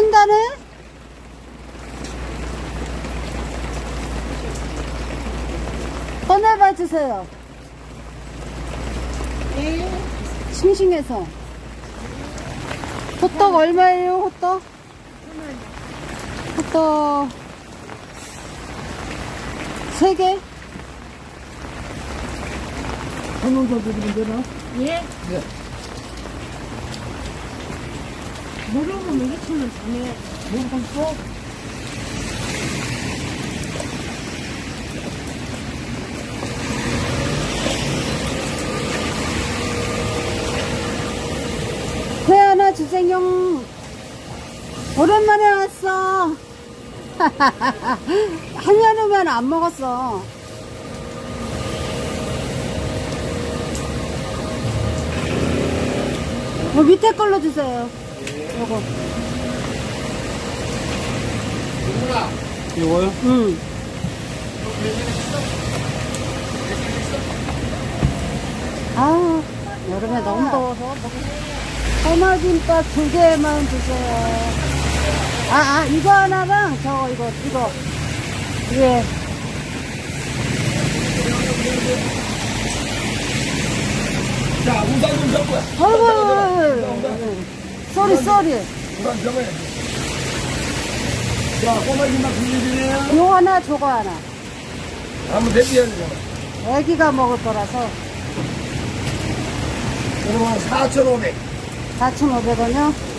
한 단에? 꺼내봐 주세요. 싱싱해서. 호떡 얼마예요, 호떡? 호떡. 세 개? 한번더 드리면 되나? 예. 네. 모르면 전에 먹었어? 회 하나 주세요. 오랜만에 왔어. 한여름엔 안 먹었어. 뭐 밑에 걸로 주세요. 요거. 이거요? 응. 아 여름에 너무 더워서 꼬마김밥 두 개만 주세요. 아, 아, 이거 하나랑 저거, 이거, 이거. 예. 자, 우산 좀 잡고요. 어이구, sorry, sorry. 우산 잡아야 돼. 자, 꼬마김밥 빌려주네요. 요 하나, 저거 하나. 한번 대비해야 되잖아. 애기가 먹을 거라서 그러면 4,500. 4,500원이요?